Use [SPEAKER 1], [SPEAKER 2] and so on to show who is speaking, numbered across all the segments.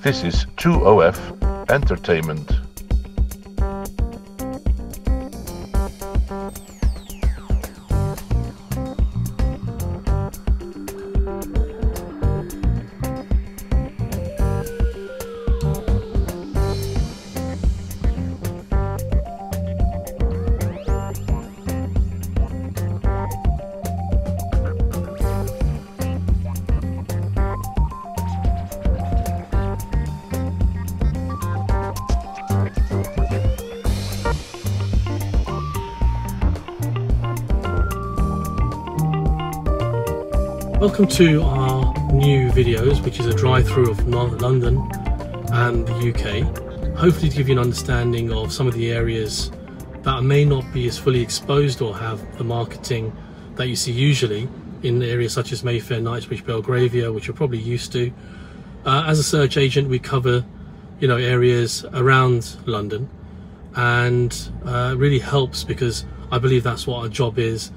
[SPEAKER 1] This is 2OF Entertainment.
[SPEAKER 2] Welcome to our new videos, which is a drive-through of London and the UK. Hopefully to give you an understanding of some of the areas that may not be as fully exposed or have the marketing that you see usually in areas such as Mayfair, Knightsbridge, Belgravia, which you're probably used to. Uh, as a search agent, we cover, you know, areas around London and uh, really helps because I believe that's what our job is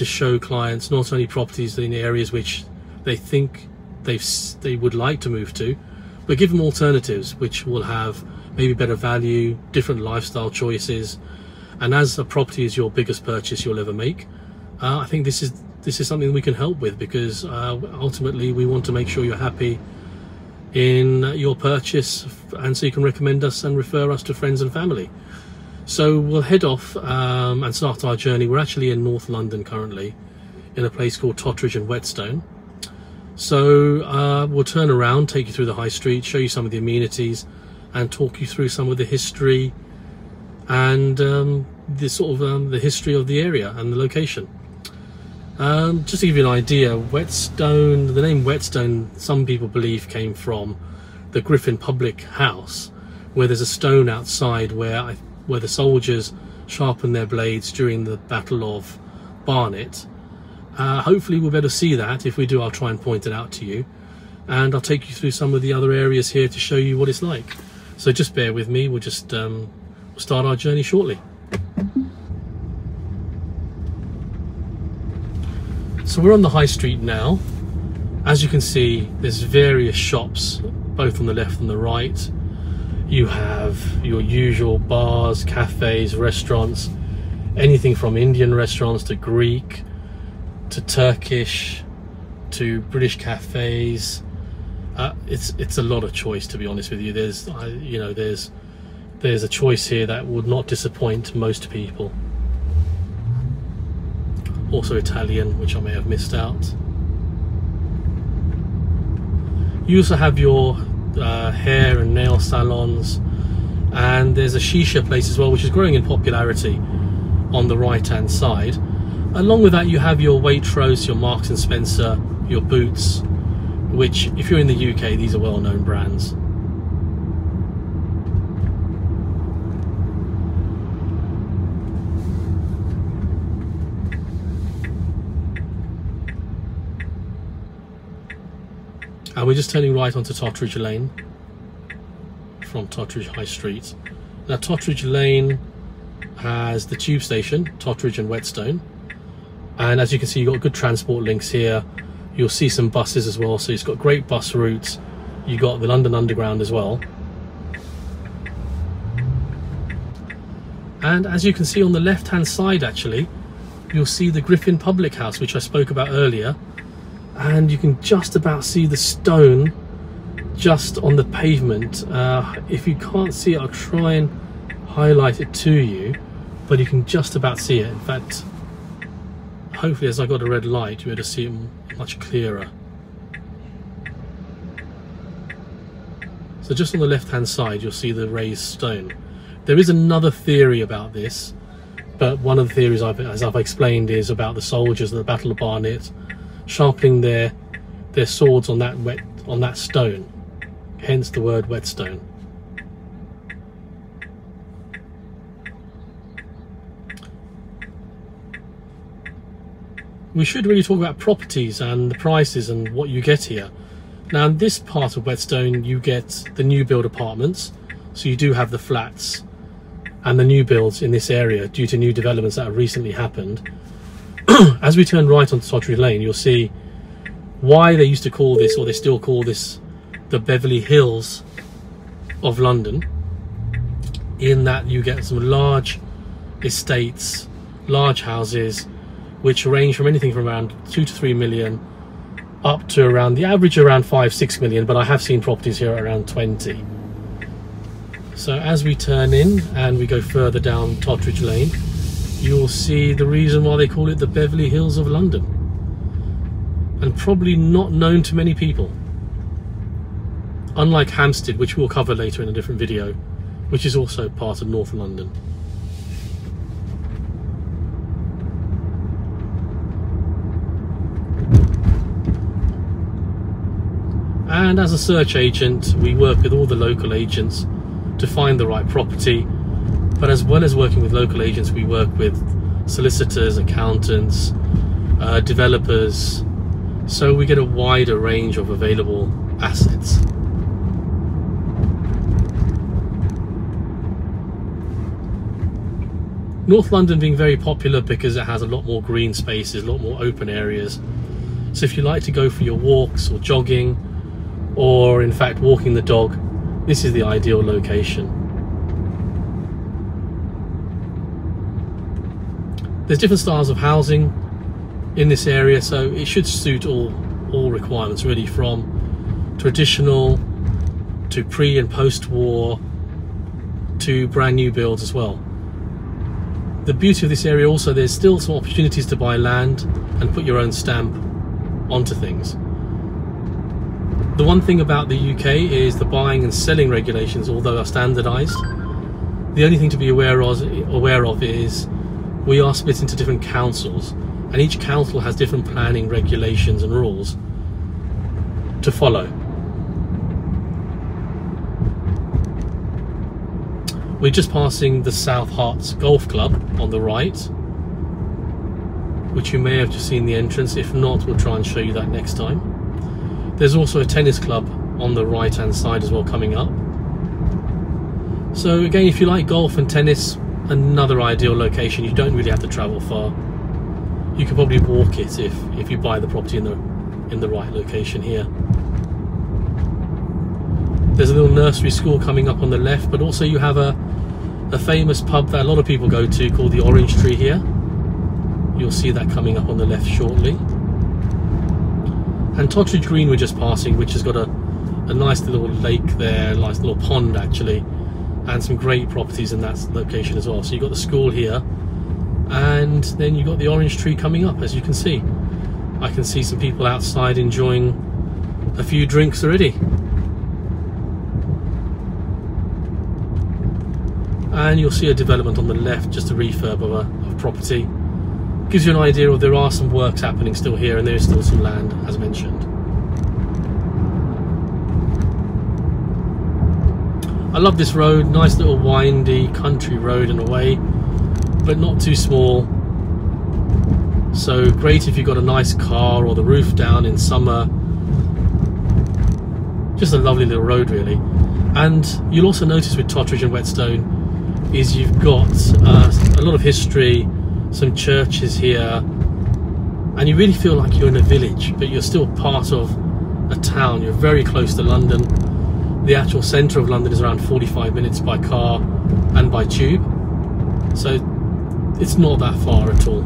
[SPEAKER 2] to show clients not only properties in areas which they think they've they would like to move to, but give them alternatives which will have maybe better value, different lifestyle choices. And as a property is your biggest purchase you'll ever make, uh, I think this is this is something we can help with because uh, ultimately we want to make sure you're happy in your purchase and so you can recommend us and refer us to friends and family. So we'll head off um, and start our journey. We're actually in North London currently, in a place called Totteridge and Whetstone. So uh, we'll turn around, take you through the high street, show you some of the amenities, and talk you through some of the history and um, the sort of um, the history of the area and the location. Um, just to give you an idea, Whetstone, the name Whetstone, some people believe came from the Griffin Public House, where there's a stone outside where I where the soldiers sharpened their blades during the Battle of Barnet. Uh, hopefully we'll be able to see that. If we do, I'll try and point it out to you. And I'll take you through some of the other areas here to show you what it's like. So just bear with me. We'll just um, start our journey shortly. So we're on the high street now. As you can see, there's various shops, both on the left and the right you have your usual bars, cafes, restaurants, anything from Indian restaurants to Greek to Turkish to British cafes. Uh, it's it's a lot of choice to be honest with you. There's you know there's there's a choice here that would not disappoint most people. Also Italian, which I may have missed out. You also have your uh, hair and nail salons. And there's a shisha place as well which is growing in popularity on the right hand side. Along with that you have your Waitrose, your Marks and Spencer, your Boots which if you're in the UK these are well known brands and we're just turning right onto Totteridge Lane from Totteridge High Street. Now Totteridge Lane has the tube station, Totteridge and Whetstone, and as you can see you've got good transport links here. You'll see some buses as well, so it's got great bus routes. You've got the London Underground as well. And as you can see on the left hand side actually, you'll see the Griffin Public House, which I spoke about earlier and you can just about see the stone just on the pavement. Uh, if you can't see it I'll try and highlight it to you but you can just about see it. In fact hopefully as I got a red light you'll be able to see it much clearer. So just on the left hand side you'll see the raised stone. There is another theory about this but one of the theories I've, as I've explained is about the soldiers at the Battle of Barnet sharpening their their swords on that wet on that stone. Hence the word whetstone. We should really talk about properties and the prices and what you get here. Now in this part of whetstone you get the new build apartments. So you do have the flats and the new builds in this area due to new developments that have recently happened as we turn right onto Totteridge Lane, you'll see why they used to call this, or they still call this the Beverly Hills of London, in that you get some large estates, large houses, which range from anything from around two to three million up to around the average around five, six million, but I have seen properties here around 20. So as we turn in and we go further down Totteridge Lane, you will see the reason why they call it the Beverly Hills of London. And probably not known to many people. Unlike Hampstead, which we'll cover later in a different video, which is also part of North London. And as a search agent, we work with all the local agents to find the right property. But as well as working with local agents, we work with solicitors, accountants, uh, developers. So we get a wider range of available assets. North London being very popular because it has a lot more green spaces, a lot more open areas. So if you like to go for your walks or jogging, or in fact walking the dog, this is the ideal location. There's different styles of housing in this area, so it should suit all all requirements really from traditional to pre and post war to brand new builds as well. The beauty of this area also there's still some opportunities to buy land and put your own stamp onto things. The one thing about the UK is the buying and selling regulations, although are standardised, the only thing to be aware of, aware of is we are split into different councils, and each council has different planning regulations and rules to follow. We're just passing the South Herts Golf Club on the right, which you may have just seen the entrance. If not, we'll try and show you that next time. There's also a tennis club on the right hand side as well coming up. So again, if you like golf and tennis, another ideal location. You don't really have to travel far. You could probably walk it if, if you buy the property in the in the right location here. There's a little nursery school coming up on the left, but also you have a, a famous pub that a lot of people go to called the Orange Tree here. You'll see that coming up on the left shortly and Totteridge Green we're just passing which has got a, a nice little lake there, nice little pond actually and some great properties in that location as well. So you've got the school here and then you've got the orange tree coming up as you can see. I can see some people outside enjoying a few drinks already. And you'll see a development on the left, just a refurb of a of property gives you an idea of there are some works happening still here and there is still some land as mentioned. I love this road, nice little windy country road in a way, but not too small. So great if you've got a nice car or the roof down in summer. Just a lovely little road really. And you'll also notice with Totteridge and Whetstone is you've got uh, a lot of history, some churches here and you really feel like you're in a village but you're still part of a town you're very close to London the actual centre of London is around 45 minutes by car and by tube. So it's not that far at all.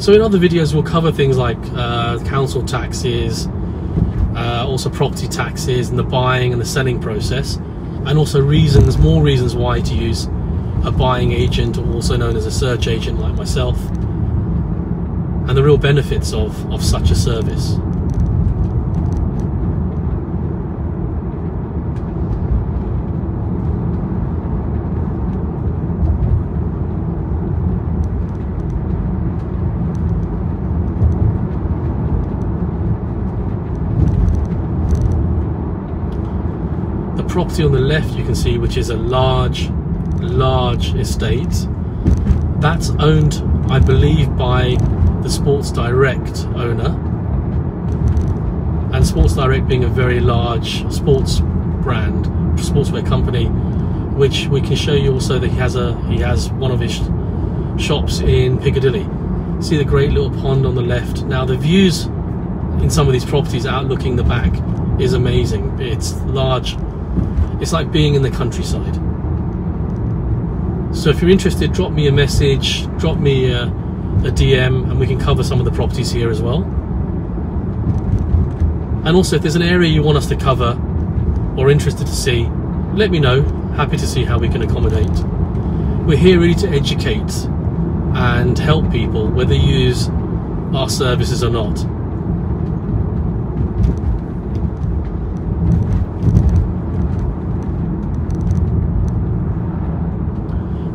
[SPEAKER 2] So in other videos we'll cover things like uh, council taxes, uh, also property taxes and the buying and the selling process, and also reasons, more reasons why to use a buying agent, also known as a search agent like myself, and the real benefits of, of such a service. The property on the left you can see which is a large large estate that's owned I believe by the Sports Direct owner and Sports Direct being a very large sports brand sportswear company which we can show you also that he has a he has one of his shops in Piccadilly. See the great little pond on the left. Now the views in some of these properties outlooking the back is amazing. It's large. It's like being in the countryside. So if you're interested, drop me a message, drop me a, a DM, and we can cover some of the properties here as well. And also, if there's an area you want us to cover or interested to see, let me know. Happy to see how we can accommodate. We're here really to educate and help people, whether you use our services or not.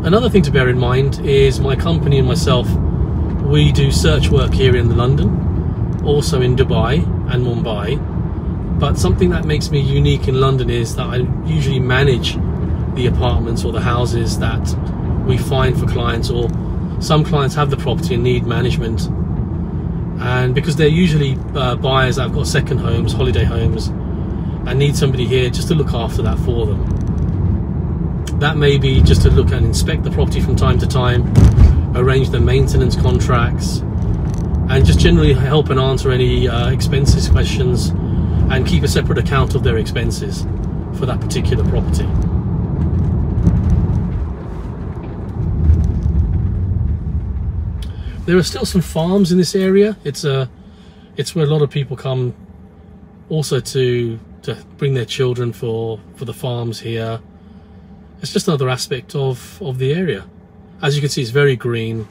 [SPEAKER 2] Another thing to bear in mind is my company and myself, we do search work here in London, also in Dubai and Mumbai. But something that makes me unique in London is that I usually manage the apartments or the houses that we find for clients, or some clients have the property and need management. And because they're usually uh, buyers that have got second homes, holiday homes, and need somebody here just to look after that for them. That may be just to look and inspect the property from time to time, arrange the maintenance contracts, and just generally help and answer any uh, expenses questions and keep a separate account of their expenses for that particular property. There are still some farms in this area. It's a, uh, it's where a lot of people come also to to bring their children for for the farms here it's just another aspect of, of the area. As you can see, it's very green.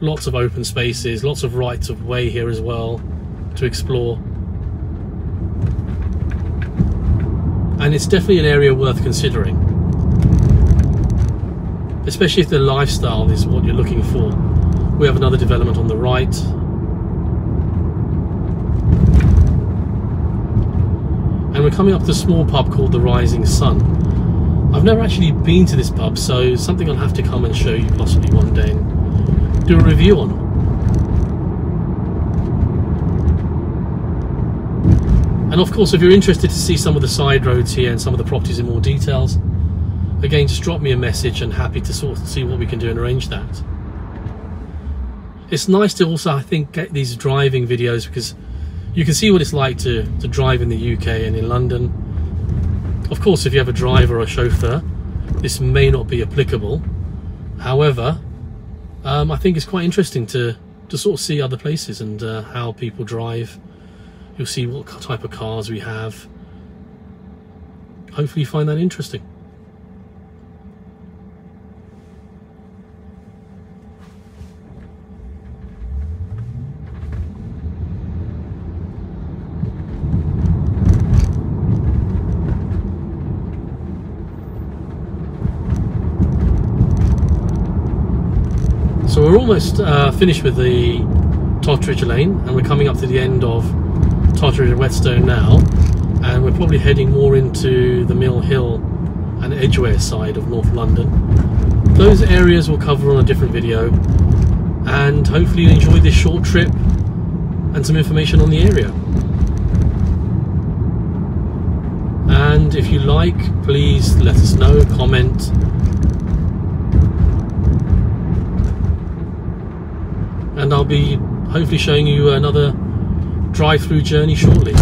[SPEAKER 2] Lots of open spaces, lots of rights of way here as well to explore. And it's definitely an area worth considering. Especially if the lifestyle is what you're looking for. We have another development on the right. And we're coming up to a small pub called the Rising Sun. I've never actually been to this pub, so something I'll have to come and show you possibly one day and do a review on. And of course, if you're interested to see some of the side roads here and some of the properties in more details, again, just drop me a message and happy to sort of see what we can do and arrange that. It's nice to also, I think, get these driving videos because you can see what it's like to, to drive in the UK and in London of course, if you have a driver or a chauffeur, this may not be applicable. However, um, I think it's quite interesting to, to sort of see other places and uh, how people drive. You'll see what type of cars we have. Hopefully you find that interesting. Almost uh, finished with the Totteridge Lane and we're coming up to the end of Totteridge and Whetstone now and we're probably heading more into the Mill Hill and Edgware side of North London. Those areas we'll cover on a different video and hopefully you enjoyed this short trip and some information on the area. And if you like, please let us know, comment, and I'll be hopefully showing you another drive-through journey shortly.